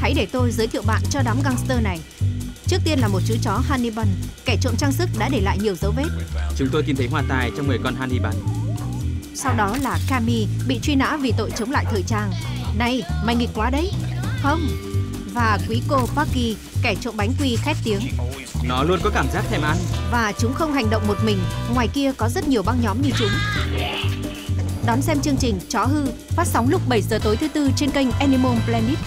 Hãy để tôi giới thiệu bạn cho đám gangster này. Trước tiên là một chú chó Hannibal, kẻ trộm trang sức đã để lại nhiều dấu vết. Chúng tôi tìm thấy hoa tài trong người con Hannibal. Sau đó là Cami, bị truy nã vì tội chống lại thời trang. Này, mày nghịch quá đấy. Không. Và quý cô Parky, kẻ trộm bánh quy khét tiếng. Nó luôn có cảm giác thèm ăn. Và chúng không hành động một mình, ngoài kia có rất nhiều băng nhóm như chúng. Đón xem chương trình Chó Hư phát sóng lúc 7 giờ tối thứ tư trên kênh Animal Planet.